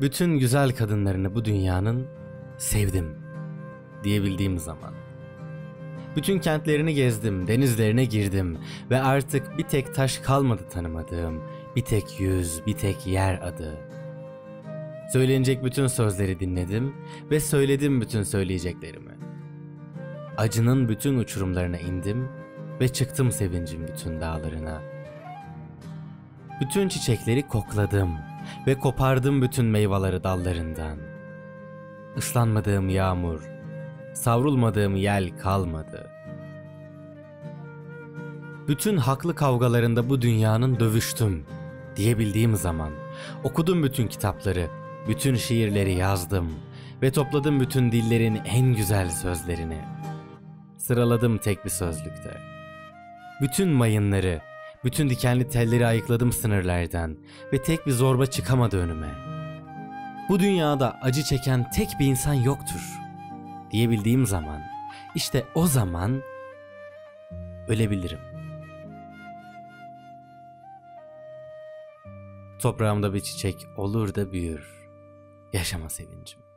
bütün güzel kadınlarını bu dünyanın sevdim diyebildiğim zaman. Bütün kentlerini gezdim, denizlerine girdim ve artık bir tek taş kalmadı tanımadığım, bir tek yüz, bir tek yer adı. Söylenecek bütün sözleri dinledim ve söyledim bütün söyleyeceklerimi. Acının bütün uçurumlarına indim ve çıktım sevincin bütün dağlarına. Bütün çiçekleri kokladım ve kopardım bütün meyveleri dallarından. Islanmadığım yağmur, savrulmadığım yel kalmadı. Bütün haklı kavgalarında bu dünyanın dövüştüm diyebildiğim zaman okudum bütün kitapları, bütün şiirleri yazdım ve topladım bütün dillerin en güzel sözlerini. Sıraladım tek bir sözlükte. Bütün mayınları, bütün dikenli telleri ayıkladım sınırlardan ve tek bir zorba çıkamadı önüme. Bu dünyada acı çeken tek bir insan yoktur diyebildiğim zaman işte o zaman ölebilirim. Toprağımda bir çiçek olur da büyür. Yaşama sevincim.